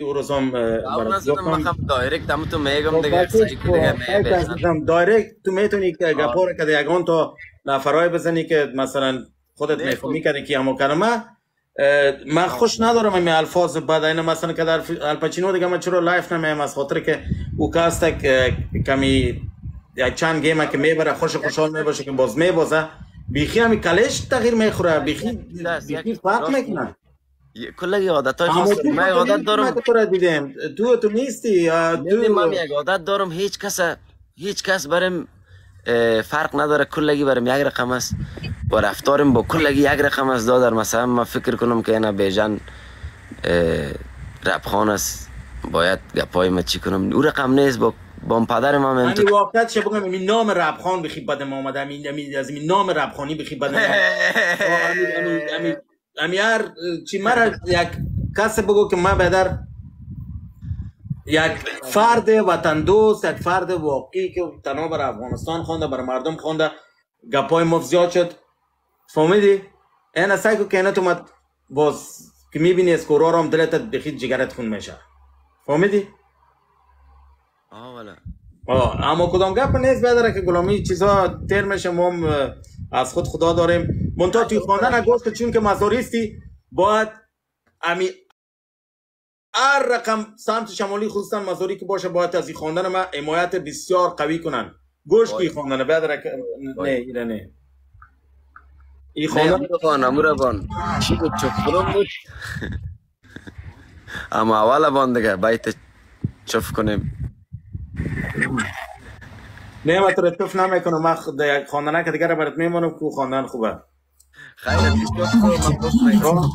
روز هم برات گفتم دایرکت تو میگم دیگه دایرکت تو می‌تونی گپا رو که یگان تا نفرای بزنی که مثلا خودت می‌فهمی کردی که همو کلمه من خوش ندارم این الفاظ بعد اینا مثلا که در الپاچینو دیگه من چرا لایف نمیم از خاطر که او کاست کمی یک چند گیمه که می‌بره خوش خوشحال می‌باشه که باز میبازه بیخی همی کلش تغییر می‌خوره بیخی بیخی فرق می‌کنه کلگی عادت های خاص من عادت دارم. تو دیدم. تو تو نیستی؟ تو من یک عادت دارم. هیچ کس هیچ کس برم فرق نداره. کلگی برم یک رقم است. با رفتارم با کلگی یک رقم است دادر. مثلا من فکر کنم که اینا بیجان ربخان است. باید گپای ما چی کنم؟ او رقم نیست. با با پدر ما من تو واقعا چه بگم؟ این نام ربخان بخی بدم آمد از این نام ربخانی بخی بدم. همین هر چی مرا یک کس بگو که من بدر یک فرد وطن دوست یک فرد واقعی که تنها بر افغانستان خونده بر مردم خونده گپای مفت زیاد شد فهمیدی؟ این سعی که اینا تو باز که می‌بینی اسکورا رو هم دلت بخید جگرت خون میشه فهمیدی؟ آه والا آه اما کدام گپ نیست بداره که گلامی چیزا تر میشه ما از خود خدا داریم منتها توی خواندن نگفت چون که مزاریستی باید امی هر رقم سمت شمالی خصوصا مزاری که باشه باید از این خواندن ما حمایت بسیار قوی کنن. گوش کی خواندن؟ بدره که نه ایره نه. ای خواندن بان امور بان چی بود؟ چفرم بود؟ اما اول بان دیگه بیت چف کنیم. نه ما تو چف نمی‌کنم. ما یک خواندن که دیگه برات میمونم که خواندن خوبه. C'est un peu 账